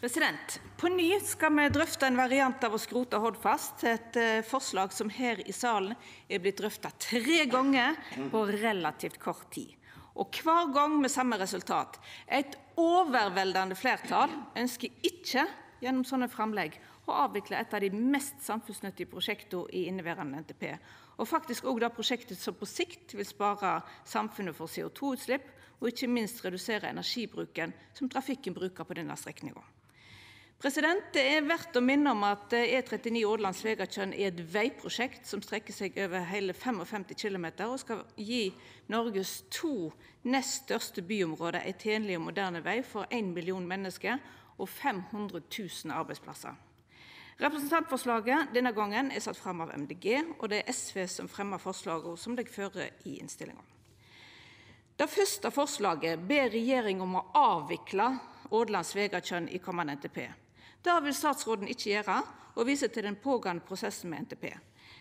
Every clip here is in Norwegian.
President, På ny skal me drøfta ein variant av å skrota Hordfast, eit forslag som her i salen er vorte drøfta tre gonger på relativt kort tid, og kvar gong med same resultat: Eit overveldande fleirtal ønskjer ikkje gjennom sånne framlegg å avvikla eit av dei mest samfunnsnyttige prosjekta i inneverande NTP, og faktisk òg det prosjektet som på sikt vil spara samfunnet for CO2-utslepp og ikkje minst redusera energibruken som trafikken brukar på denne strekninga. Det er verdt å minna om at E39 Ådland–Svegatjørn er eit vegprosjekt som strekkjer seg over heile 55 km og skal gje Noregs to nest største byområde ein tenleg og moderne veg for ein million menneske og 500 000 arbeidsplassar. Representantforslaget denne gongen er sett fram av MDG, og det er SV som fremjar forslaga som ligg føre i innstillinga. Det fyrste forslaget ber regjeringa om å avvikla Ådland–Svegatjørn i komande NTP. Det vil statsråden ikkje gjera, og viser til den pågåande prosessen med NTP.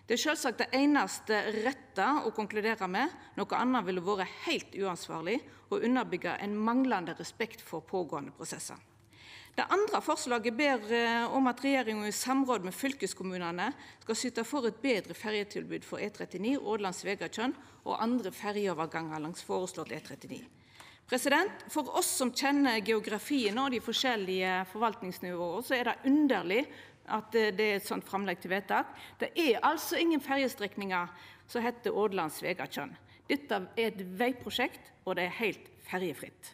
Det er sjølvsagt det einaste rette å konkludera med, noko anna ville vore heilt uansvarleg og underbyggja ein manglande respekt for pågåande prosessar. Det andre forslaget ber om at regjeringa i samråd med fylkeskommunane skal syta for eit betre ferjetilbod for E39 Ådland–Svegatjørn og andre ferjeovergangar langs føreslått E39. For oss som kjenner geografien og dei forskjellige forvaltningsnivåa, er det underleg at det er eit sånt framlegg til vedtak. Det er altså ingen ferjestrekningar som heiter Ådland–Svegatjørn. Dette er eit vegprosjekt, og det er heilt ferjefritt.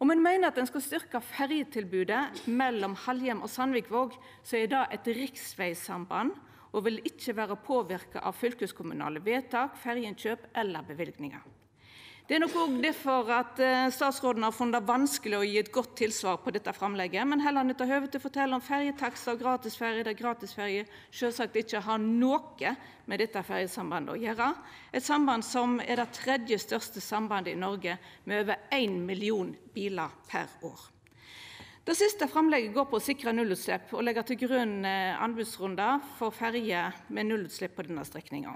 Om ein meiner at ein skal styrkja ferjetilbodet mellom Halhjem og Sandvikvåg, er det eit riksvegsamband og vil ikkje vera påverka av fylkeskommunale vedtak, ferjeinnkjøp eller løyvingar. Det er nok òg difor statsråden har funne det vanskeleg å gje eit godt tilsvar på dette framlegget, men heller nyttar høvet til å fortelja om ferjetakstar og gratisferjer, der gratisferjer sjølvsagt ikkje har noko med dette ferjesambandet å gjera – eit samband som er det tredje største sambandet i Noreg, med over ein million bilar per år. Det siste framlegget går på å sikra nullutslepp og leggja til grunn anbodsrundar for ferjer med nullutslepp på denne strekninga.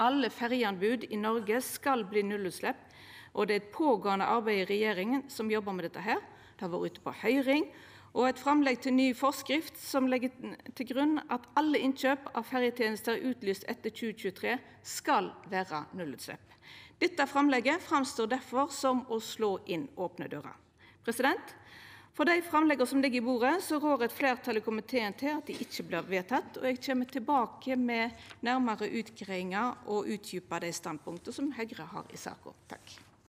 Alle ferjeanbod i Noreg skal bli nullutslepp, og det er eit pågåande arbeid i regjeringa som jobbar med dette. her. Det har vore ute på høyring, og eit framlegg til ny forskrift som legg til grunn at alle innkjøp av ferjetenester utlyst etter 2023 skal vera nullutslepp. Dette framlegget framstår derfor som å slå inn opne dører. For dei framlegga som ligg i bordet, rår eit fleirtal i komiteen til at dei ikkje vert vedtekne, og eg kjem tilbake med nærmare utgreiingar og utdjupa dei standpunkta som Høgre har i saka.